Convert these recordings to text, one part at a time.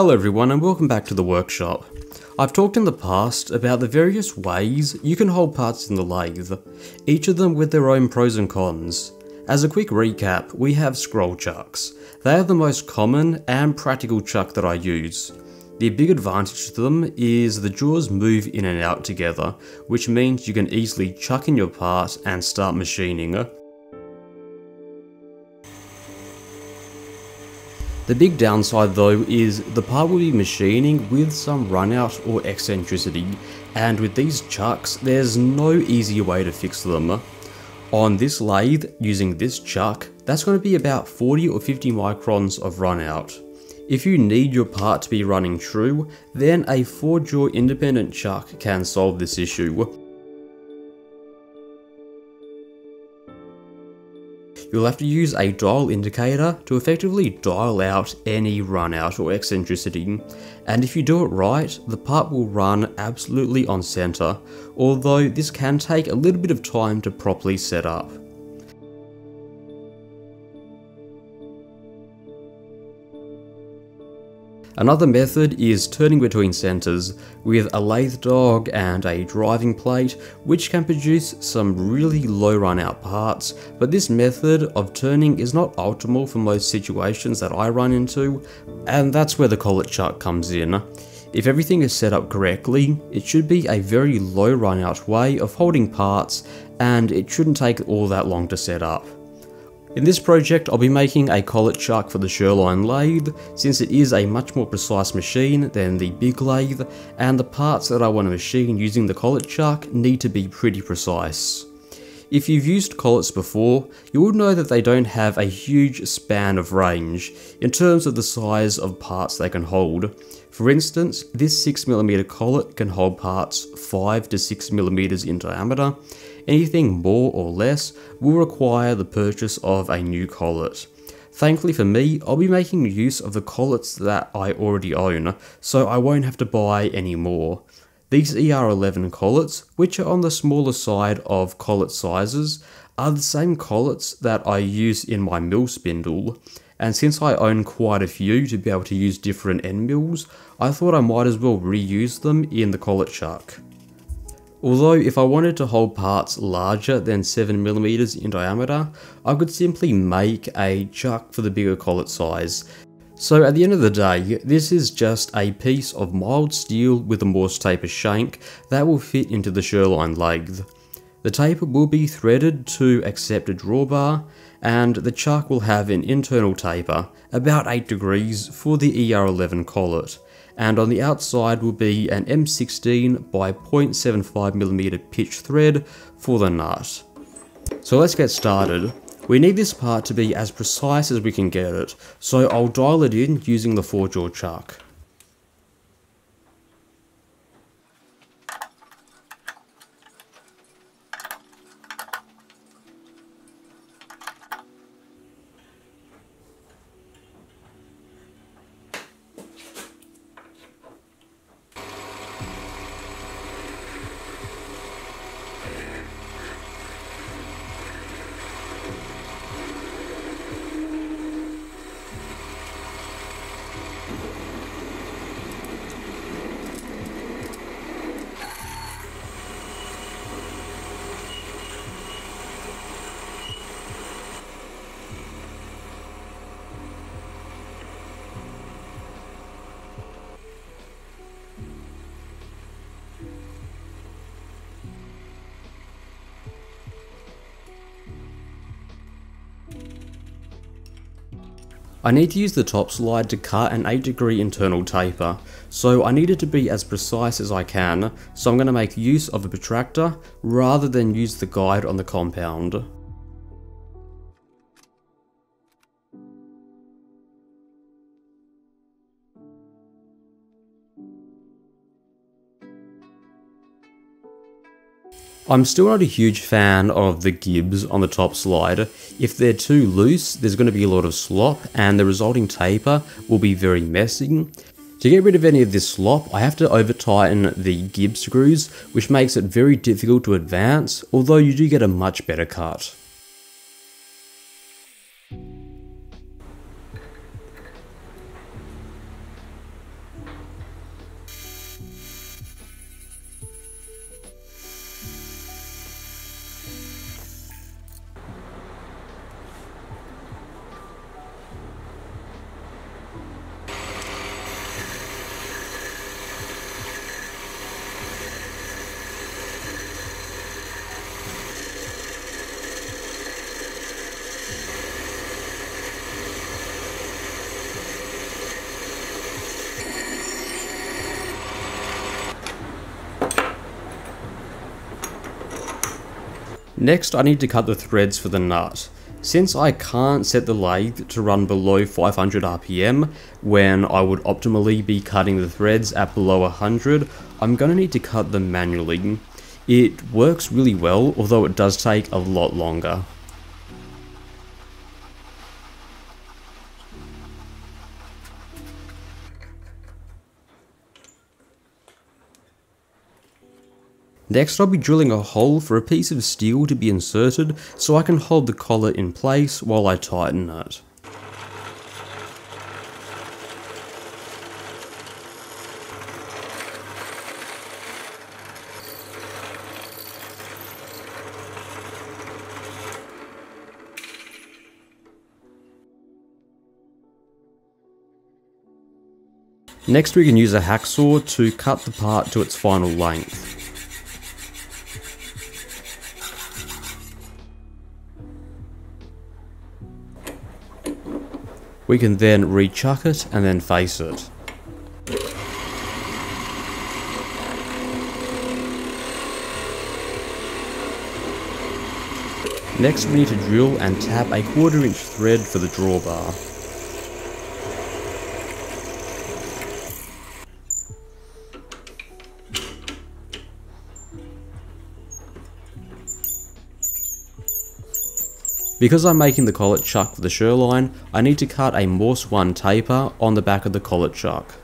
Hello everyone and welcome back to the workshop. I've talked in the past about the various ways you can hold parts in the lathe, each of them with their own pros and cons. As a quick recap, we have scroll chucks. They are the most common and practical chuck that I use. The big advantage to them is the jaws move in and out together, which means you can easily chuck in your part and start machining. The big downside though is the part will be machining with some runout or eccentricity, and with these chucks, there's no easy way to fix them. On this lathe, using this chuck, that's going to be about 40 or 50 microns of runout. If you need your part to be running true, then a 4 jaw independent chuck can solve this issue. You'll have to use a dial indicator to effectively dial out any runout or eccentricity, and if you do it right, the part will run absolutely on center, although this can take a little bit of time to properly set up. Another method is turning between centres with a lathe dog and a driving plate which can produce some really low run out parts but this method of turning is not optimal for most situations that I run into and that's where the collet chuck comes in. If everything is set up correctly, it should be a very low run out way of holding parts and it shouldn't take all that long to set up. In this project I'll be making a collet chuck for the Sherline lathe, since it is a much more precise machine than the big lathe, and the parts that I want to machine using the collet chuck need to be pretty precise. If you've used collets before, you would know that they don't have a huge span of range in terms of the size of parts they can hold. For instance, this 6mm collet can hold parts 5 to 6mm in diameter, Anything more or less will require the purchase of a new collet. Thankfully for me, I'll be making use of the collets that I already own, so I won't have to buy any more. These ER11 collets, which are on the smaller side of collet sizes, are the same collets that I use in my mill spindle, and since I own quite a few to be able to use different end mills, I thought I might as well reuse them in the collet chuck. Although if I wanted to hold parts larger than 7mm in diameter, I could simply make a chuck for the bigger collet size. So at the end of the day, this is just a piece of mild steel with a Morse taper shank that will fit into the Sherline lathe. The taper will be threaded to accept a drawbar, and the chuck will have an internal taper, about 8 degrees for the ER11 collet and on the outside will be an M16 by 0.75mm pitch thread for the nut. So let's get started. We need this part to be as precise as we can get it, so I'll dial it in using the 4-jaw chuck. I need to use the top slide to cut an 8 degree internal taper, so I need it to be as precise as I can, so I'm going to make use of a protractor rather than use the guide on the compound. I'm still not a huge fan of the gibs on the top slider. If they're too loose, there's going to be a lot of slop and the resulting taper will be very messy. To get rid of any of this slop, I have to over tighten the gib screws, which makes it very difficult to advance, although you do get a much better cut. Next I need to cut the threads for the nut. Since I can't set the lathe to run below 500 RPM when I would optimally be cutting the threads at below 100, I'm going to need to cut them manually. It works really well, although it does take a lot longer. Next I'll be drilling a hole for a piece of steel to be inserted so I can hold the collar in place while I tighten it. Next we can use a hacksaw to cut the part to its final length. We can then rechuck it and then face it. Next we need to drill and tap a quarter inch thread for the drawbar. Because I'm making the collet chuck for the Sherline, I need to cut a Morse 1 taper on the back of the collet chuck.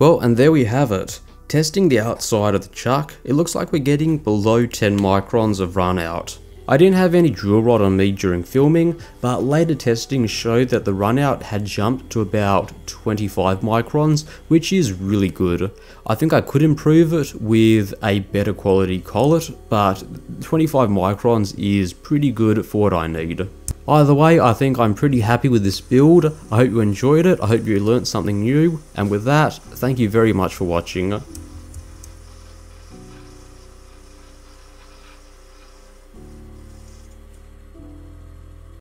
Well, and there we have it. Testing the outside of the chuck, it looks like we're getting below 10 microns of run out. I didn't have any drill rod on me during filming, but later testing showed that the runout had jumped to about 25 microns, which is really good. I think I could improve it with a better quality collet, but 25 microns is pretty good for what I need. Either way, I think I'm pretty happy with this build. I hope you enjoyed it, I hope you learnt something new, and with that, thank you very much for watching.